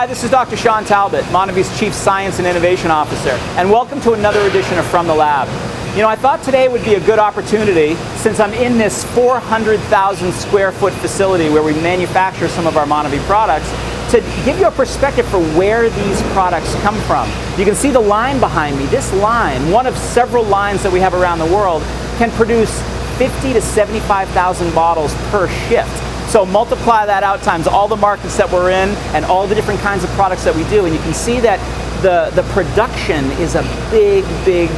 Hi, this is Dr. Shawn Talbott, Monavie's Chief Science and Innovation Officer, and welcome to another edition of From the Lab. You know, I thought today would be a good opportunity since I'm in this 400,000 square foot facility where we manufacture some of our Monavie products to give you a perspective for where these products come from. You can see the line behind me. This line, one of several lines that we have around the world, can produce 50 to 75,000 bottles per shift. So multiply that out times all the markets that we're in and all the different kinds of products that we do, and you can see that the, the production is a big, big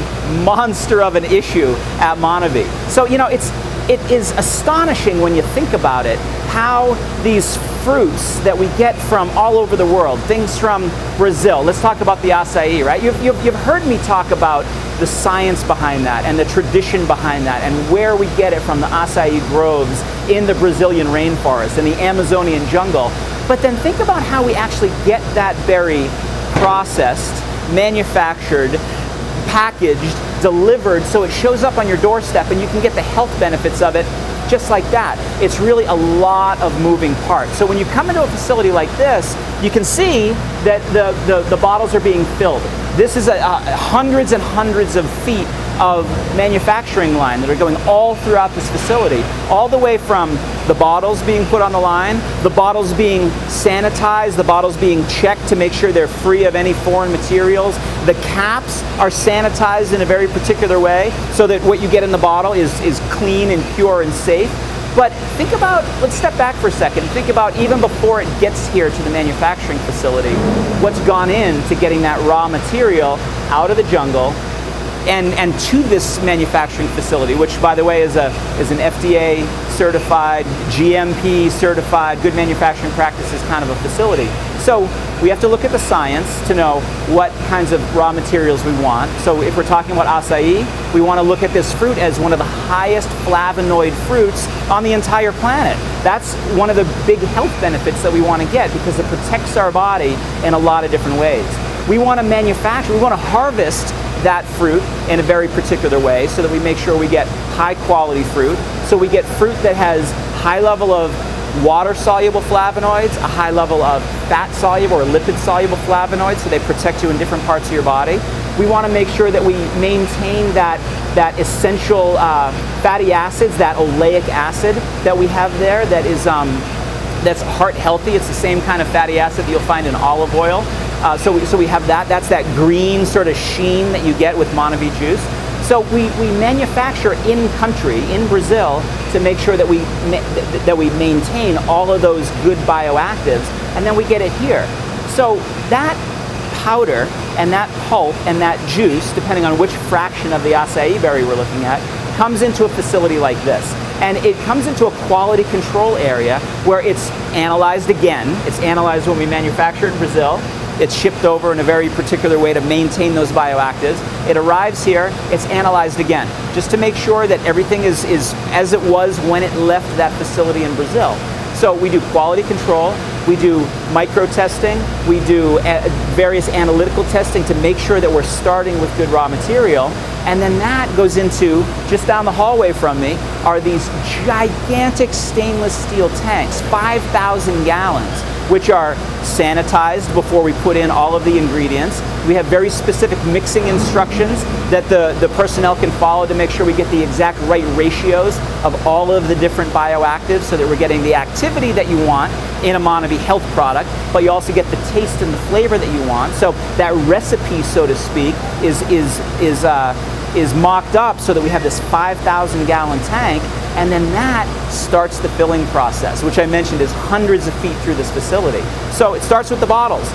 monster of an issue at Monavie. So, you know, it's, it is astonishing when you think about it how these fruits that we get from all over the world, things from Brazil. Let's talk about the acai, right? You've, you've, you've heard me talk about the science behind that and the tradition behind that and where we get it from the acai groves in the Brazilian rainforest and the Amazonian jungle. But then think about how we actually get that berry processed, manufactured, packaged, delivered so it shows up on your doorstep and you can get the health benefits of it just like that. It's really a lot of moving parts. So when you come into a facility like this, you can see that the, the, the bottles are being filled. This is a, a hundreds and hundreds of feet of manufacturing line that are going all throughout this facility, all the way from the bottles being put on the line, the bottles being sanitized, the bottles being checked to make sure they're free of any foreign materials. The caps are sanitized in a very particular way so that what you get in the bottle is, is clean and pure and safe. But think about, let's step back for a second. Think about even before it gets here to the manufacturing facility, what's gone into getting that raw material out of the jungle and, and to this manufacturing facility, which by the way is, a, is an FDA certified, GMP certified, good manufacturing practices kind of a facility. So we have to look at the science to know what kinds of raw materials we want. So if we're talking about acai, we want to look at this fruit as one of the highest flavonoid fruits on the entire planet. That's one of the big health benefits that we want to get because it protects our body in a lot of different ways. We want to manufacture, we want to harvest that fruit in a very particular way so that we make sure we get high quality fruit. So we get fruit that has high level of water soluble flavonoids, a high level of fat soluble or lipid soluble flavonoids so they protect you in different parts of your body. We want to make sure that we maintain that, that essential uh, fatty acids, that oleic acid that we have there that is um, that's heart healthy. It's the same kind of fatty acid that you'll find in olive oil. Uh, so, we, so we have that. That's that green sort of sheen that you get with Monavie juice. So we, we manufacture in country, in Brazil, to make sure that we, that we maintain all of those good bioactives, and then we get it here. So that powder and that pulp and that juice, depending on which fraction of the acai berry we're looking at, comes into a facility like this. And it comes into a quality control area where it's analyzed again. It's analyzed when we manufacture in Brazil. It's shipped over in a very particular way to maintain those bioactives. It arrives here, it's analyzed again, just to make sure that everything is, is as it was when it left that facility in Brazil. So we do quality control, we do micro testing, we do eh, various analytical testing to make sure that we're starting with good raw material. And then that goes into, just down the hallway from me, are these gigantic stainless steel tanks, 5,000 gallons which are sanitized before we put in all of the ingredients. We have very specific mixing instructions that the, the personnel can follow to make sure we get the exact right ratios of all of the different bioactives so that we're getting the activity that you want in a Monavie health product, but you also get the taste and the flavor that you want. So that recipe, so to speak, is, is, is, uh, is mocked up so that we have this 5,000 gallon tank and then that starts the filling process, which I mentioned is hundreds of feet through this facility. So it starts with the bottles.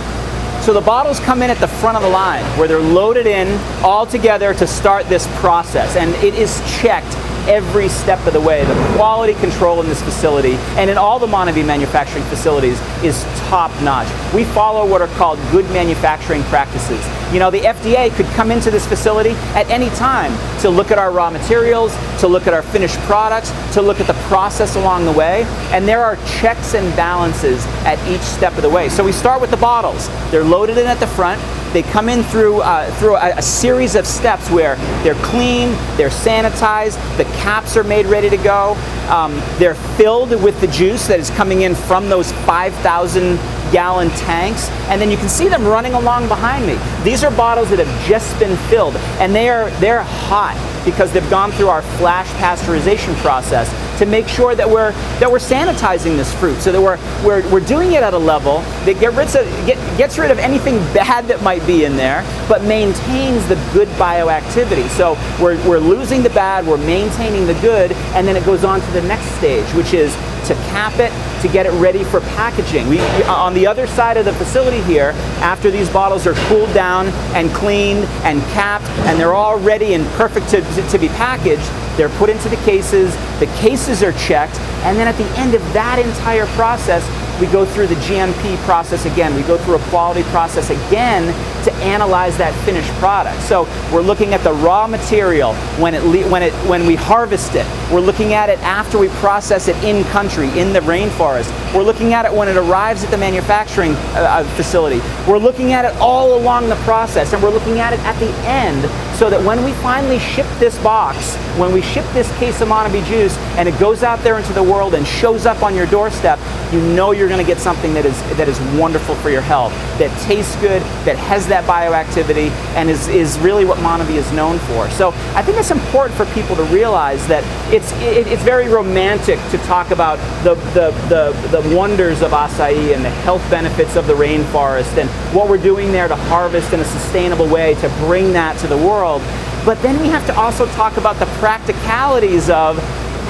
So the bottles come in at the front of the line where they're loaded in all together to start this process. And it is checked every step of the way. The quality control in this facility and in all the Monavie manufacturing facilities is top notch. We follow what are called good manufacturing practices. You know, the FDA could come into this facility at any time to look at our raw materials, to look at our finished products, to look at the process along the way, and there are checks and balances at each step of the way. So we start with the bottles. They're loaded in at the front. They come in through, uh, through a, a series of steps where they're clean, they're sanitized, the caps are made ready to go, um, they're filled with the juice that is coming in from those 5,000 gallon tanks. And then you can see them running along behind me. These are bottles that have just been filled and they are they're hot because they've gone through our flash pasteurization process to make sure that we're that we're sanitizing this fruit so that we're we're, we're doing it at a level that get rid of get, gets rid of anything bad that might be in there but maintains the good bioactivity. So we're, we're losing the bad we're maintaining the good and then it goes on to the next stage which is to cap it to get it ready for packaging. We, on the other side of the facility here, after these bottles are cooled down and cleaned and capped and they're all ready and perfect to, to, to be packaged, they're put into the cases, the cases are checked, and then at the end of that entire process, we go through the GMP process again. We go through a quality process again to analyze that finished product. So we're looking at the raw material when it when it when we harvest it. We're looking at it after we process it in country in the rainforest. We're looking at it when it arrives at the manufacturing uh, uh, facility. We're looking at it all along the process, and we're looking at it at the end so that when we finally ship this box, when we ship this case of Monavie juice and it goes out there into the world and shows up on your doorstep, you know you're going to get something that is that is wonderful for your health, that tastes good, that has that bioactivity, and is, is really what Monavie is known for. So I think it's important for people to realize that it's it, it's very romantic to talk about the, the the the wonders of acai and the health benefits of the rainforest and what we're doing there to harvest in a sustainable way to bring that to the world world. But then we have to also talk about the practicalities of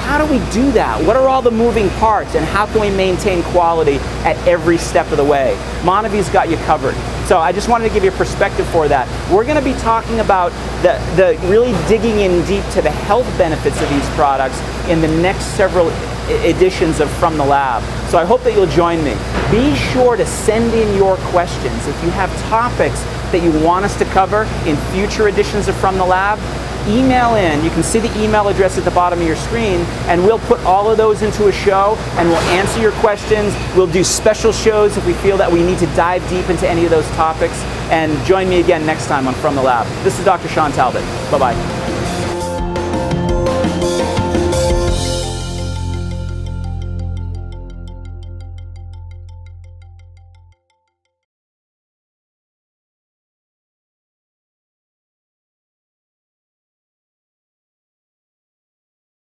how do we do that? What are all the moving parts and how can we maintain quality at every step of the way? Monavie's got you covered. So I just wanted to give you a perspective for that. We're going to be talking about the, the really digging in deep to the health benefits of these products in the next several editions of From the Lab. So I hope that you'll join me. Be sure to send in your questions. If you have topics that you want us to cover in future editions of From the Lab, email in. You can see the email address at the bottom of your screen, and we'll put all of those into a show and we'll answer your questions. We'll do special shows if we feel that we need to dive deep into any of those topics. And join me again next time on From the Lab. This is Dr. Shawn Talbott. Bye bye.